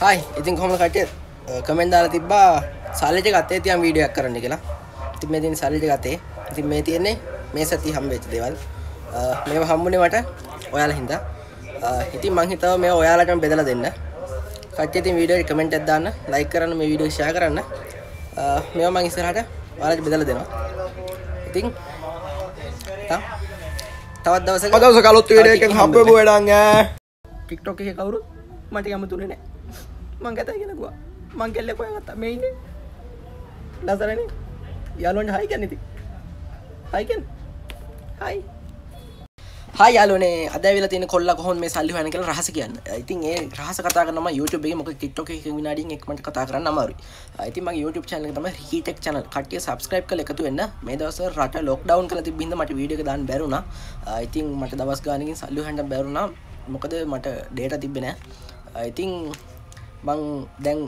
හයි ඉතින් කොම කට කමෙන් දාලා තිබ්බා සල්ලට ගත්තේ තියම් වීඩියක් කරන්න කියලා. ඉතින් මේ තින් සල්ලිට ගතේ ඉතින් මේ තියෙන්නේ මේ සති හම්බෙච්ච දේවල්. මේ හම්බුනේ මට ඔයාලා හින්දා. ඉතින් මං හිතාව මේ ඔයාලටම බෙදලා දෙන්න. කට්ටිය ඉතින් වීඩියෝ කමෙන්ට් එකක් දාන්න ලයික් කරන්න මේ වීඩියෝ ෂෙයා කරන්න. මේවා මං ඉස්සරහට ඔයාලට බෙදලා දෙනවා. ඉතින් තවත් දවසක දවස කලොත් වීඩියෝ එකෙන් හම්බෙමු වැඩන් ඈ. ටික්ටොක් එකේ කවුරුත් මට යමතුනේ නෑ මං කතා කියෙනකුවා මං කෙල්ල කොය ගත්තා. මේ ඉන්නේ. ලසරන යාලුවන්ට හයි කැනෙති හයිකන් හයි හා යාලනේ අදවිල තින කොල්ල කොහොම මේ සල්ලි හන කල රහස කියන්න. ඉතින් ඒ රහස කතා කරම YouTube මොක ටික්ටොක එක විනාඩින් එක්මට කතා කරන්න අමාරු ඉතිම YouTube චනල තම හිටෙක් චනල් කටිය සබස්ක්‍රයිබ් කල එකතු වෙන්න. මේ දවස රට ලොක් ඩවන් කල තිබිඳ මට වීඩිය දාන්න බැරුණ ඉතින් මට දවස් ගානකින් සල්ලු හන්ට බැරුණා මොකද මට ඩේට තිබෙන ඉතින් මං දැන්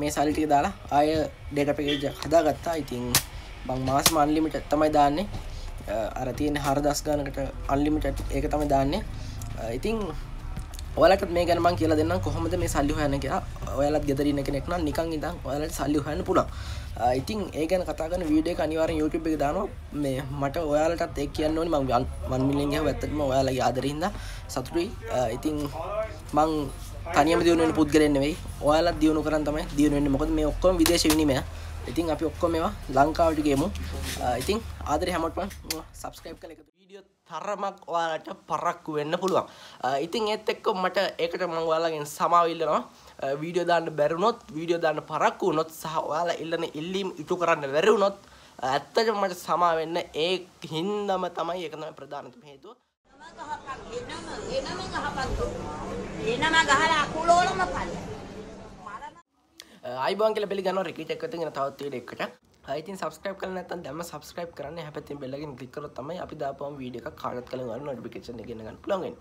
මේ සල්ටිය දාලා ආය ඩේට පෙකේජ හදාගත්තා. ඉතින් බං මාස් මන්ලිමිට තමයි දාන්නේ. අර තියෙන හර දස් ගානකට අල්ලිමිට ඒක තමයි දාන්නේ. ඉතින් ඔලට මේ ගැනමන් කියලා දෙන්න කොහොමද මේ සල්ලි හයන කියලා. ඔයාලත් ගෙදරන්න කෙනෙක්න නිකං ඉදම් ඔයාලට සල්ලි හයන්න පුළන් ඉතින් ඒගැන කතාගන වීඩිය අනිවාර YouTube එක දානවා. මේ මට ඔයාලටත් එක් කියන්න ඕනි. මං මන්මිලින්ග ඇත්තම ඔයාලගේ ආදරහිද සතුටුයි. ඉතින් මං තනියම දියුණුවෙන් පුද්ගලෙන් නෙවෙයි. ඔයාලත් දියුණු කරන් තමයි දියුණුවෙන්නේ මොකද මේ ඔක්කොම විදේශ විනිමය ඉතින් අපි ඔක්කොම මේවා ලංකාවට ගේමු. ඉතින් ආදරේ හැමෝටම සබස්ක්‍රයිබ් කරලා එකතු වීඩියෝ තරමක් ඔයාලට පරක්කු වෙන්න පුළුවන්. ඉතින් ඒත් එක්ක මට ඒකට මම ඔයාලගෙන් සමාව ඉල්ලනවා. වීඩියෝ දාන්න බැරුණොත් වීඩියෝ දාන්න පරක්කු වුණොත් සහ ඔයාලා ඉල්ලන ඉල්ලීම් ඉටු කරන්න බැරි වුණොත් ඇත්තටම මට සමා වෙන්න ඒ හින්දම තමයි ඒක තමයි ප්‍රධානතම හේතුව. එනම ගහලා කුලෝලම පල්ල අයිබන් කියල පිළි ගන්න රිකිට එකතු ගෙන තවත් එකට. ඉතින් සබස්ක්‍රයිබ් කල නැතන් දැම සබස්ක්‍රයිබ් කරන්න. හැපති බෙල්ලගින් ලිකර තමයි අපි දාපම වීඩිය එක කාඩත් කළ ගන්න නොටිකේෂන ගෙනගන්න පුළන්ගෙන්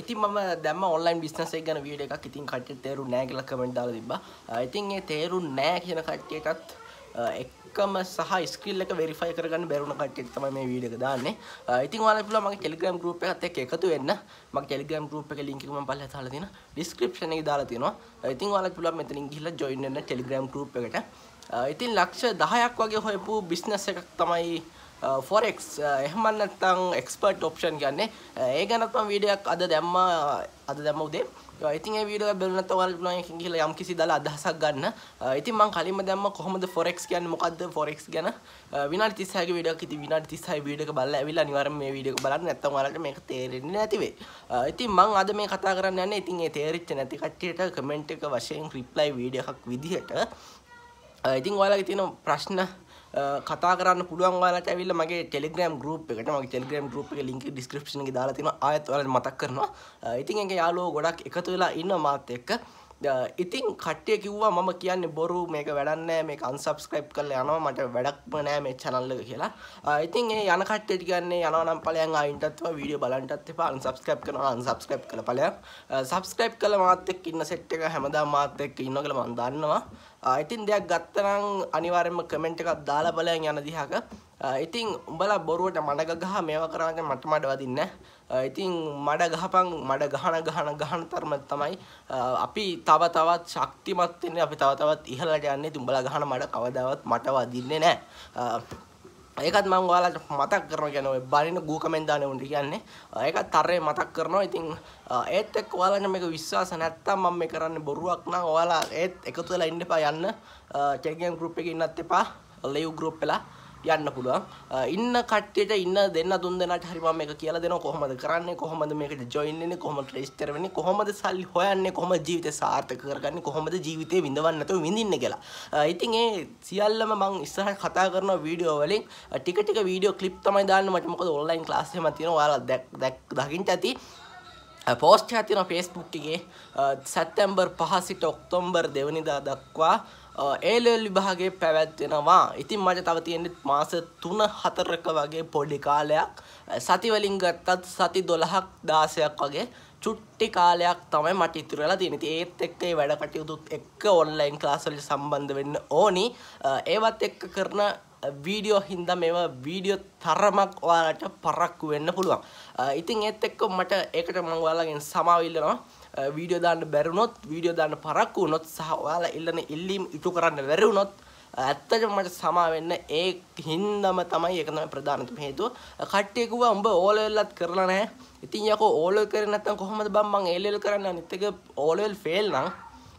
ඉතින් මම දැම ඔන්ලයින් බිස්නස ගන වීඩ එකක් ඉතින් කට තේරු නෑගල කමෙන්ට් දාල තිබ ඉතින් ඒ තේරු නෑ කියන කට්ටියටත් එක්කම සහ ස්කිල් එක වෙරිෆයි කරගන්න බැරුණ කට්ටියට තමයි මේ වීඩියෝ එක දාන්නේ. ඉතින් ඔයාලා පුළුවන් මගේ Telegram group එකත් එක්ක එකතු වෙන්න. මගේ Telegram group එකේ link එක මම පල්ලෙහාට දාලා තියෙනවා. description එකේ දාලා තියෙනවා. ඉතින් ඔයාලා පුළුවන් මෙතනින් ගිහිල්ලා join වෙන්න Telegram group එකට. ඉතින් ලක්ෂ 10ක් වගේ හොයපු business එකක් තමයි Uh, ෆොරෙක්ස් uh, එහෙම නැත්නම් එක්ස්පර්ට් ඔප්ෂන් කියන්නේ uh, ඒ ගැනත් මම වීඩියෝ එකක් අද දැම්මා අද දැම්ම උදේ. ඉතින් ඒ වීඩියෝ එක බැලුවා නැත්නම් ඔයාලා පුළුවන් එකකින් ගිහලා යම් කිසි දාලා අදහසක් ගන්න. ඉතින් මම කලින්ම දැම්ම කොහොමද ෆොරෙක්ස් කියන්නේ මොකද්ද ෆොරෙක්ස් ගැන. විනාඩි 36ක වීඩියෝ එකක් ඉතින් විනාඩි 36 වීඩියෝ එක බලලා ඇවිල්ලා අනිවාර්යයෙන්ම මේ වීඩියෝ එක බලන්න. නැත්නම් ඔයාලට මේක තේරෙන්නේ නැති වෙයි. ඉතින් මම අද මේ කතා කරන්න යන්නේ ඉතින් ඒ තේරිච්ච නැති කට්ටියට කමෙන්ට් එක වශයෙන් රිප්ලයි වීඩියෝ එකක් විදිහට. ඉතින් ඔයාලගේ තියෙන ප්‍රශ්න කතා කරන්න පුළුවන් ඔයාලට ඇවිල්ලා මගේ Telegram group එකට මගේ Telegram group එකේ link description එකේ දාලා තියෙනවා ආයෙත් ඔයාලට මතක් කරනවා. ඉතින් ඒකේ යාළුවෝ ගොඩක් එකතු වෙලා ඉන්නවා මාත් එක්ක. ඉතින් කට්ටිය කිව්වා මම කියන්නේ බොරු මේක වැඩක් නැහැ මේක unsubscribe කරලා යනවා මට වැඩක්ම නැහැ මේ channel එක කියලා. ඉතින් ඒ යන කට්ටියට කියන්නේ යනවා නම් ඵලයන් ආයින්ටත් වීඩියෝ බලන්නටත් එපා unsubscribe කරනවා unsubscribe කරලා ඵලයන්. subscribe කළා මාත් එක්ක ඉන්න set එක හැමදාම මාත් එක්ක ඉන්නවා කියලා මම දන්නවා. ඉතින් දෙයක් ගත්තනම් අනිවාර්යයෙන්ම කමෙන්ට් එකක් දාලා බලයන් යන දිහාක. ඉතින් උඹලා බොරුවට මඩ ගහ මේවා කරාගෙන මට මඩ වදින්න ඉතින් මඩ ගහපන් මඩ ගහන ගහන ගහන තරම තමයි. අපි තව තවත් ශක්තිමත් වෙන්නේ අපි තව තවත් ඉහළට යන්නේ. උඹලා ගහන මඩ කවදාවත් මට වදින්නේ නැහැ. ඒකත් මම ඔයාලට මතක් කරනවා කියන්නේ ඔය බලින ගූ කමෙන්ට් දාන උන්ට කියන්නේ. ඒකත් තරේ මතක් කරනවා. ඉතින් ඒත් එක්ක ඔයාලට මේක විශ්වාස නැත්තම් මම මේ කරන්නේ බොරුවක් නම් ඔයාලා ඒත් එකතු වෙලා ඉන්න එපා යන්න. ටෙලිග්‍රෑම් ගෲප් එකේ ඉන්නත් එපා. ලයිව් ගෲප් එකලා යන්න පුළුවන්. ඉන්න කට්ටියට ඉන්න දෙන්න තුන් දෙනාට හරි මම මේක කියලා දෙනවා. කොහොමද කරන්නේ? කොහොමද මේකට ජොයින් වෙන්නේ? කොහොමද රෙජිස්ටර් වෙන්නේ? කොහොමද සල්ලි හොයන්නේ? කොහොමද ජීවිතේ සාර්ථක කරගන්නේ? කොහොමද ජීවිතේ විඳවන්න නැතුව විඳින්නේ කියලා. ඉතින් ඒ සියල්ලම මම ඉස්සරහ කතා කරන වීඩියෝ වලින් ටික ටික වීඩියෝ ක්ලිප් තමයි දාන්න. මට මොකද ඔන්ලයින් ක්ලාස් එහෙම තියෙනවා. ඔයාලා දැක් දකින්න ඇති. පෝස්ට් එකක් තියෙනවා Facebook එකේ. සැප්තැම්බර් 5 සිට ඔක්තෝබර් 2 වෙනිදා දක්වා ඒලෙල් විභාගේ පැවැත්වෙනවා ඉතින් මට තව තියෙන්නේ මාස තුන හතරක වගේ පොඩි කාලයක් සතිවලින් ගත්තත් සති දොළහක් දාසයක් වගේ චුට්ටි කාලයක් තමයි මට ඉතුරු වෙලා තියෙන්නේ. ඉතින් ඒත් එක්ක මේ වැඩ කටයුතුත් එක්ක ඔන්ලයින් ක්ලාස් වලට සම්බන්ධ වෙන්න ඕනි. ඒවත් එක්ක කරන වීඩියෝ හින්ද මෙම වීඩියෝ තරමක් ඔයාලට පරක්කු වෙන්න පුළුවන්. ඉතින් ඒත් එක්ක මට ඒකට මං ඔයාලගෙන් සමාවිල්ලනවා වීඩියෝ දාන්න බැරුණොත් වීඩියෝ දාන්න පරක්කු වුණොත් සහ ඔයාලා ඉල්ලන ඉල්ලීම් ඉටු කරන්න බැරිවුණොත් ඇත්තටම මට සමා වෙන්න ඒ හින්දම තමයි ඒක තමයි ප්‍රධානතම හේතුව. කට්ටිය කිව්වා උඹ ඕ ලෙවල්ලත් කරලා නැහැ. ඉතින් යකෝ ඕ ලෙවල් කරේ නැත්නම් කොහොමද බම් මං ඒ ලෙවල් කරන්න? අනිත් එක ඕ ලෙවල් ෆේල් නම්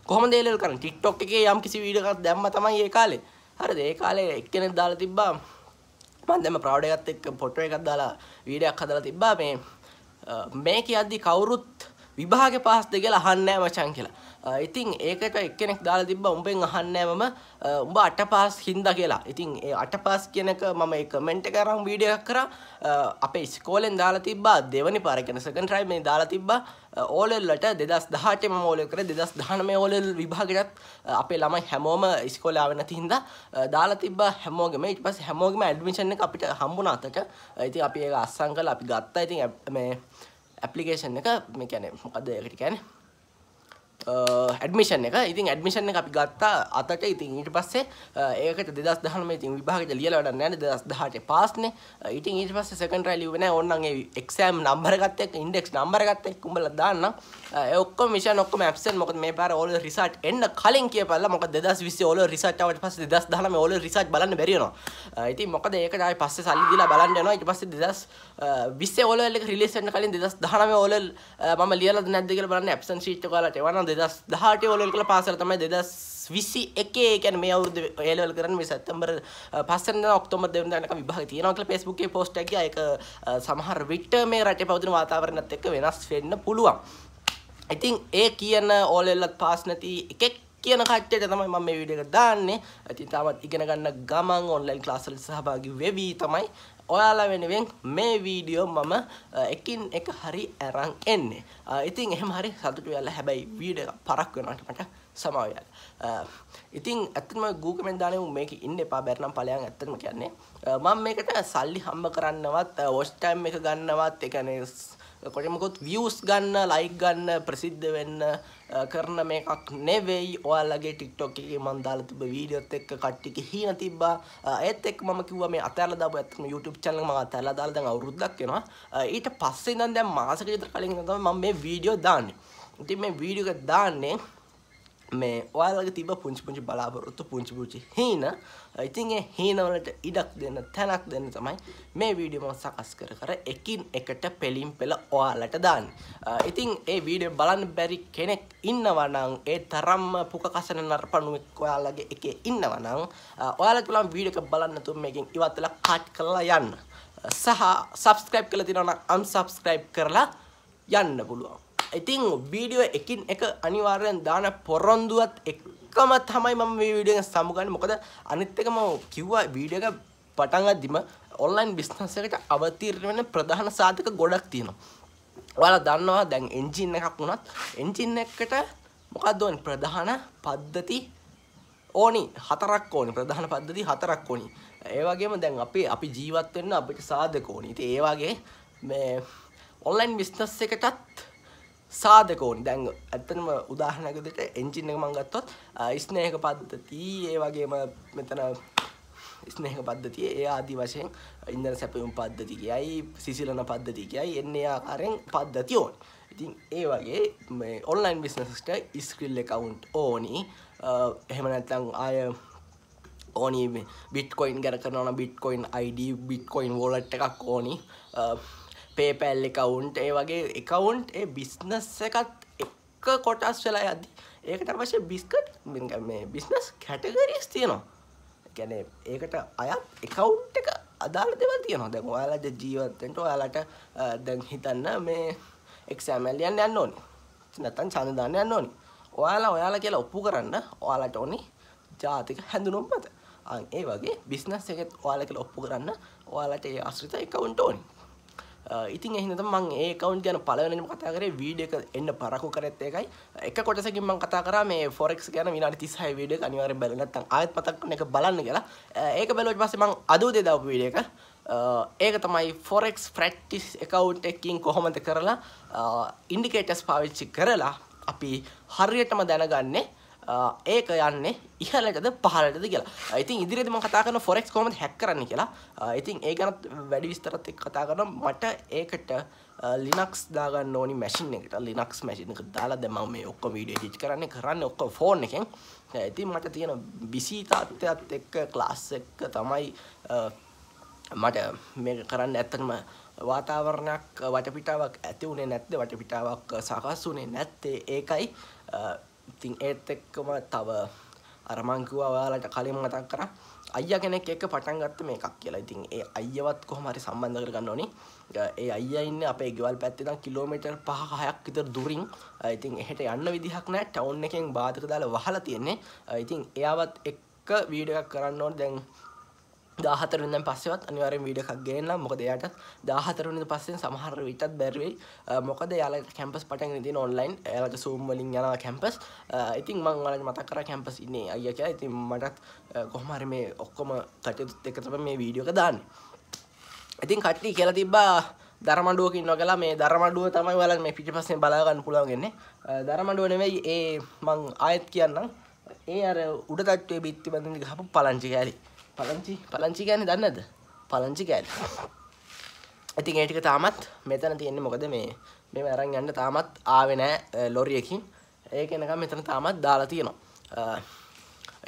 කොහොමද ඒ ලෙවල් කරන්නේ? TikTok එකේ යම් කිසි වීඩියෝ එකක් දැම්ම තමයි ඒ කාලේ. හරිද ඒ කාලේ එක්කෙනෙක් දාලා තිබ්බා මම දැම්ම ප්‍රවුඩ් එකත් එක්ක ෆොටෝ එකක් දාලා වීඩියෝ එකක් හදලා තිබ්බා මේ මේ කියද්දි කවුරුත් විභාගේ පාස්ද කියලා අහන්නේ නැහැ මචං කියලා. Uh, ඉතින් ඒකට එක්කෙනෙක් දාලා තිබ්බා උඹෙන් අහන්නේ මම uh, උඹ අට පාස් හින්දා කියලා. ඉතින් ඒ අට පාස් කියන එක මම ඒ කමෙන්ට් එක අරන් වීඩියෝ එකක් කරා uh, අපේ ඉස්කෝලෙන් දාලා තිබ්බා දෙවනි පාර කියන සෙකන්ඩ් ට්‍රයි මේ දාලා තිබ්බා ඕලෙල්ලට 2018 මම ඕලෙල් කරේ 2019 ඕලෙල් විභාගෙටත් අපේ ළමයි හැමෝම ඉස්කෝලේ ආවෙ නැති හින්දා දාලා තිබ්බා හැමෝගෙම ඊට පස්සේ හැමෝගෙම ඇඩ්මිෂන් එක අපිට හම්බුණා අතට. ඉතින් අපි ඒක අස්සම් කරලා අපි ගත්තා. ඉතින් මේ ඇපලිකේෂන් එක මේ කියන්නේ මොකද ඒකට කියන්නේ Uh, ඇඩමිෂන් එක. ඉතින් ඇඩමිෂන් එක අපි ගත්තා අතට. ඉතින් ඊට පස්සේ uh, ඒකට දෙදස් දහනම ඉතින් විභාගට ලියල වැඩ නෑන දෙදස් දහට පාස්නේ uh, ඉතින් ඊට පස්සේ සෙකන්ඩ් රයි ලියුවෙන ඕන්නගේ එක්සෑම් නම්බර ගත්ත එක්ක ඉන්ඩෙක්ස් නම්බර ගත්ත එක්ක උඹලා දාන්න ඒ ඔක්කොම මිෂන් ඔක්කොම ඇබ්සෙන්ට් මොකද මේ පාර ඕල රිසර්ච් එන්න කලින් කියපල්ලා මොකද 2020 ඕල රිසර්ච් ආවට පස්සේ 2019 ඕල රිසර්ච් බලන්න බැරි වෙනවා. ඉතින් මොකද ඒකට ආයි පස්සේ සල්ලි දීලා බලන්න යනවා. ඊට පස්සේ 2020 ඕල එක රිලීස් වෙන්න කලින් 2019 ඕල මම ලියලාද නැද්ද කියලා බලන්න. ඇබ්සෙන්ට් ෂීට් එක ඔයාලට එවනම් දෙදස් දහට ඔලල් කළ පාසල තමයි දෙදස් විසි එකේ කැන මේ අවුරුදු ඒලවල් කරන මේ සැත්තම්බර පස්සන ඔක්තොම දෙවනක විභාග තියෙනවකල පෙස්බුක්ේ පෝස්ට් එක එක. සමහර වික්ට මේ රට පවතින වාතාවරණත් එක්ක වෙනස් වෙන්න පුළුවන්. ඉතින් ඒ කියන ඕලෙල්ලත් පාස් නැති එකෙක් කියන කට්ටයට තමයි මම මේ වීඩියෝ එක දාන්නේ. ඉතින් තාමත් ඉගෙන ගන්න ගමන් ඔන්ලයින් ක්ලාස් වලට සහභාගී වෙවි තමයි ඔයාලා වෙනුවෙන් මේ වීඩියෝ මම එකින් එක හරි ඇරන් එන්නේ. ඉතින් එහෙම හරි සතුටු වෙලා හැබැයි වීඩියෝ එක පරක් වෙනවට මට සමාව වෙලා. ඉතින් ඇත්තටම Google කමෙන්ට් දාන්නේ මේක ඉන්න එපා බැරනම් ඵලයන් ඇත්තටම කියන්නේ. මම මේකට සල්ලි හම්බ කරන්නවත් වොච් ටයිම් එක ගන්නවත් ඒ කියන්නේ කොටමකොත් views ගන්න like ගන්න ප්‍රසිද්ධ වෙන්න කරන මේකක් නෙවෙයි. ඔයාලගේ TikTok එකේ මම දාලා තිබ්බ වීඩියෝත් එක්ක කට්ටියක හීන තිබ්බා. ඒත් එක්ක මම කිව්වා මේ අතහැරලා දාපු ඇත්තම YouTube channel එක මම අතහැරලා දාලා දැන් අවුරුද්දක් වෙනවා. ඊට පස්සේ ඉඳන් දැන් මාසෙක විතර කලින් තමයි මම මේ වීඩියෝ දාන්නේ. ඉතින් මේ වීඩියෝ එක දාන්නේ මේ ඔයාලගේ තිබ පුංචි පුංචි බලාපොරොත්තු පුංචි පුංචි හීන. ඉතින් ඒ හීනවලට ඉඩක් දෙන්න තැනක් දෙන්න තමයි මේ වීඩියෝම සකස් කර කර එකින් එකට පෙලින් පෙළ ඔයාලට දාන්න. ඉතින් ඒ වීඩියෝ බලන්න බැරි කෙනෙක් ඉන්නවනං ඒ තරම්ම පුක කසන නරපනුවෙක් ඔයාලගේ එකේ ඉන්නවනං ඔයාලා තුළම් වීඩියෝ එක බලන්න තුම් මේකින් ඉවත්තලා කට් කරලා යන්න. සහ සබස්ක්‍රයිබ් කළ තිනවන අන්සබස්ක්‍රයිබ් කරලා යන්න පුළුවන්. ඉතින් වීඩියෝ එකින් එක අනිවාර්යෙන් දාන පොරොන්දුවත් එක්කම තමයි මම මේ වීඩියෝ එක සමුගන්නේ මොකද අනිත් එක මම කිව්වා වීඩියෝ එක පටන් ගද්දිම ඔන්ලයින් බිස්නස් එකට අවතීර්ණ වෙන ප්‍රධාන සාධක ගොඩක් තියෙනවා. ඔයාලා දන්නවා දැන් එන්ජින් එකක් වුණත් එන්ජින් එකකට මොකක්ද ඕනේ ප්‍රධාන පද්ධති ඕනි හතරක් ඕනි ප්‍රධාන පද්ධති හතරක් ඕනි. ඒ වගේම දැන් අපි අපි ජීවත් වෙන්න අපිට සාධක ඕනි. ඉතින් ඒ වගේ මේ ඔන්ලයින් බිස්නස් එකටත් සාධකෝන් දැන් ඇත්තනම උදාහනකදට එංචින්න එක මංගත්තොත් ස්නේක පද්ධති ඒ වගේම මෙතන ස්නේක පද්ධතිය ඒ ආදි වශයෙන් ඉන්දර සැපයුම් පද්ධතිකයයි සිසිලන පද්ධතිකයයි එන්නේ ආකාරයෙන් පද්ධති ඕන්. ඉතින් ඒ වගේ මේ ඔන්ලයින් බිස්නස්ට ඉස්ක්‍රිල් එකවුන්ට් ඕනි. එහෙම නැත්තං අය ඕනි බිට්කොයින් ගැර කරන බිට්කොයින් අයිඩ බිට්කොයින් වෝලට් එකක් ඕනි. පේපැල් එකවුන්ට් ඒ වගේ එකවුන්ට් ඒ බිස්නස් එකත් එක කොටස් වෙලා යද්දි ඒකට අවශ්‍ය බිස්කට් මේ බිස්නස් කැටගරිස් තියෙනවා. ගැන ඒකට අයත් එකවුන්ට් එක අදාළ දෙවල් තියෙනවා. දැන් ඔයාලට ජීවත්තෙන්ට ඔයාලට දැන් හිතන්න මේ එක්සෑමැල්ලියන් යන්න ඕනි. නැතන් චන්දාන්න යන්න ඕනි. ඔයාලා ඔයාලා කියලා ඔප්පු කරන්න ඔයාලට ඕනි ජාතික හැඳුනුම් මත. ඒ වගේ බිස්නස් එකත් ඔයාලා කියලා ඔප්පු කරන්න ඔයාලට ඒ ආශ්‍රිත එකවුන්ට් ඕනි. ඉතින් එහිනත මං ඒ කවුන්් ගැන පලවෙනම කතා කරේ වීඩිය එක එන්න පරකු කරත් එකයි එක කොටසකින් මං කතා කර මේ ෆොරෙක්ස් ගැන විනාට තිස්හයි වීඩිය අනිවර බැලනත්තන් ආයත් පතක්න එක බලන්න කියලා. ඒක බැලෝට පස්සේ මං අදූ දෙදව වීඩිය එක. ඒක තමයි ෆොරෙක්ස් ෆ්‍රක්ටිස් එකවුන්් එකින් කොහොමද කරලා ඉන්ඩිකේටස් පාවිච්චි කරලා අපි හරියටම දැනගන්නේ. ඒක යන්නේ ඉහලටද පහලටද කියලා. ඉතින් ඉදිරිදම කතා කරන ෆොරෙක්ස් කොමද හැක් කරන්න කියලා. ඉතින් ඒ ගැනත් වැඩි විස්තරත් එක් කතා කරන මට ඒකට ලිනක්ස් දාගන්න ඕනි මැසින් එකට. ලිනක්ස් මැසින එක දාලා දෙම මේ ඔක්කො වීඩිය ජිච් කරන්න කරන්න ඔක්කො ෆෝන් එකෙන්. ඉතින් මට තියෙන බිසි තාත්ත්වයක්ත් එක්ක ක්ලාස් එක්ක තමයි මට මේ කරන්න ඇත්තටම වාතාවරණයක් වටපිටාවක් ඇති වුණේ නැත්ද වටපිටාවක් සකස් වුණේ නැත්තේ. ඒකයි ඉතින් ඒත් එක්කම තව අරමංකිවා ඔයාලට කලින් මතක් කර අයිය කෙනෙක් එක පටන් ගත්ත මේ එකක් කියලා. ඉතින් ඒ අයියවත් කොහමරි සම්බන්ධ කරගන්න ඕනි. ඒ අයිය ඉන්න අපේ ගෙවල් පැත්තෙන කිලෝමීටර් පහ හයක් විතර දුරින්. ඉතින් එහට යන්න විදිහක් නෑ. ටවුන් එකෙන් බාධක දාලා වහලා තියෙන්නේ. ඉතින් එයාවත් එක්ක වීඩ එකක් කරන්න ඕන. දැන් දාහතරෙන් පස්සෙවත් අනිවාරෙන් වීඩියෝ එකක් ගේන්න මොකද එයාට දාහතරවෙනි පස්සෙන් සමහර විටත් බැරිවෙයි මොකද යාලා කැම්පස් පටන් ඉතින් ඔන්ලයින් එයාලට සූම් වලින් යනවා කැම්පස් ඉතින් මං ඔයාලට මතක් කරා කැම්පස් ඉන්නේ අයියා කියලා. ඉතින් මටත් කොහොම හරි මේ ඔක්කොම කටයුතුත් එක තමයි මේ වීඩියෝ එක දාන්නේ. ඉතින් කට්ටිය කියලා තිබ්බා දරමඩුවක ඉන්නවා කියලා. මේ දරමඩුව තමයි ඔයාලට මේ පිටිපස්සෙන් බලා ගන්න පුළුවන් වෙන්නේ. දරමඩුව නෙවෙයි ඒ මං ආයෙත් කියන්නම්. ඒ අර උඩ තට්ටුවේ බිත්ති බඳින්න ගහපු පලංචි කෑලි. පලංචි. පලංචි ගැන දන්නද පලංචි කෑල් ඉතින් ඒටික තාමත් මෙතන තියෙන්නේ මොකද මේ මෙම අරන් යන්න තාමත් ආවෙනෑ ලොරියකින්. ඒක එනක මෙතන තාමත් දාලා තියෙනවා.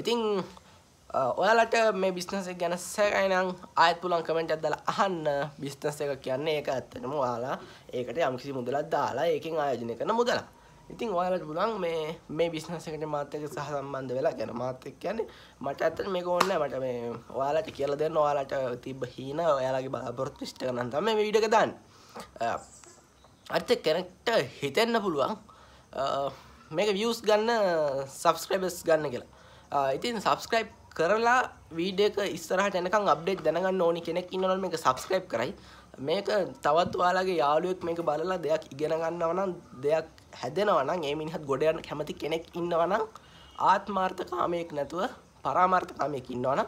ඉතින් ඔයාලට මේ බිස්නස ගැන සැකයිනම් ආයත් පුලන් කමෙන්ට් අදලා අහන්න. බිස්නස් එක කියන්නේ ඒක ඇත්තටම ඔයාලා ඒකට යම්කිසි මුදලක් දාලා ඒකෙන් ආයෝජනය කරන මුදලක්. ඉතින් ඔයාලට පුළුවන් මේ මේ බිස්නස් එකට මාත් එක්ක සහ සම්බන්ධ වෙලා කියන මාත් එක්ක කියන්නේ මට ඇත්තට මේක ඕනේ මට මේ ඔයාලට කියලා දෙන්න ඔයාලට තිබ්බ හීන ඔයාලගේ බලාපොරොත්තු ඉෂ්ට කරන්න තමයි මේ වීඩියෝ එක දාන්නේ. අර්ථ කෙනෙක්ට හිතෙන්න පුළුවන් මේක views ගන්න subscribers ගන්න කියලා. ඉතින් subscribe කරලා වීඩියෝ එක ඉස්සරහට එනකන් අප්ඩේට් දැනගන්න ඕනි කෙනෙක් ඉන්නවනම් මේක subscribe කරයි. මේක තවත් ඔයාලගේ යාළුවෙක් මේක බලලා දෙයක් ඉගෙන ගන්නවා නම් දෙයක් හැදෙනවා නම් ඒ මිනිහත් ගොඩ යන කැමති කෙනෙක් ඉන්නවා නම් ආත්මාර්ථකාමයක් නැතුව පරාමාර්ථකාමයක් ඉන්නවා නම්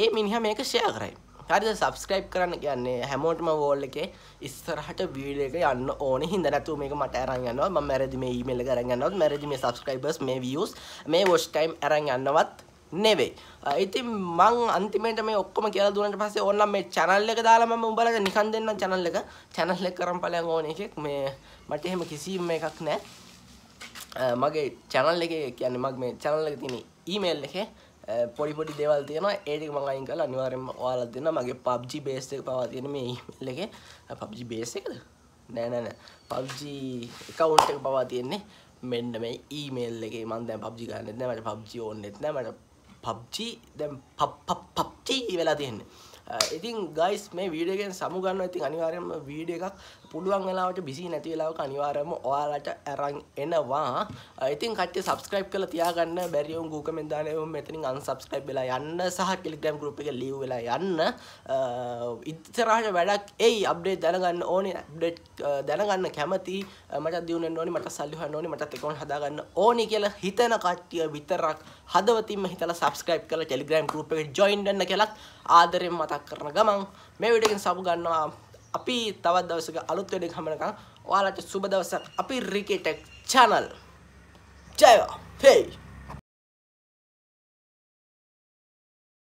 ඒ මිනිහා මේක ෂෙයා කරයි. හරිද? සබස්ක්‍රයිබ් කරන්න කියන්නේ හැමෝටම වෝල් එකේ ඉස්සරහට වීඩියෝ එක යන්න ඕනේ. හින්දා නැතුව මේක මට අරන් යනවා මම මැරදි මේ ඊමේල් එක අරන් යනවත් මැරදි මේ සබස්ක්‍රයිබර්ස් මේ views මේ watch time අරන් යන්නවත් නෙවෙයි. ඉතින් මං අන්තිමට මේ ඔක්කොම කියලා දුන්නට පස්සේ ඕනනම් මේ channel එක දාලා මම උඹලට නිකන් දෙන්නම් channel එක. channel එක කරන් ඵලයන් ඕන එකෙක්. මේ මට එහෙම කිසිම එකක් නැහැ. මගේ channel එකේ කියන්නේ මගේ මේ channel එකේ තියෙන email එකේ පොඩි පොඩි දේවල් තියෙනවා. ඒ ටික මම අයින් කරලා අනිවාර්යෙන්ම ඔයාලට දෙන්න මගේ PUBG base එක පවා තියෙන මේ email එකේ. PUBG base එකද? නෑ නෑ නෑ. PUBG account එක පවා තියෙන්නේ මෙන්න මේ email එකේ. මම දැන් PUBG ගන්නෙත් නෑ. මට PUBG ඕන්නෙත් නෑ. මට පබ්ජි දැම් පප්චි වෙලා තියෙන්නේ. ඉතින් ගයිස් මේ වීඩියගෙන් සමුගන්න ඉතින් අනිවාරයම වීඩිය එකක් පුළුවන් වෙලාවට බිසි නැති වෙලාවක අනිවාර්යයෙන්ම ඔයාලට අරන් එනවා. ඉතින් කට්ටිය subscribe කරලා තියාගන්න. බැරි වුන් Google කමෙන්ට් දාලා එවුන් මෙතනින් unsubscribe වෙලා යන්න. සහ Telegram group එකේ leave වෙලා යන්න. ඉතරහට වැඩක් එයි. අප්ඩේට් දැනගන්න ඕනේ. අප්ඩේට් දැනගන්න කැමති. මට දියුණු වෙන්න ඕනේ. මට සල්ලි හොයන්න ඕනේ. මටත් account හදාගන්න ඕනේ කියලා හිතන කට්ටිය විතරක් හදවතින්ම හිතලා subscribe කරලා Telegram group එකට join වෙන්න කියලා ආදරෙන් මතක් කරන ගමන් මේ වීඩියෝ එකෙන් සබ් ගන්නවා. අපි තවත් දවසක අලුත් වැඩක් හමනකම් ඔයාලට සුබ දවසක්. අපි රිකෙටෙක් channel. ජයවා හේ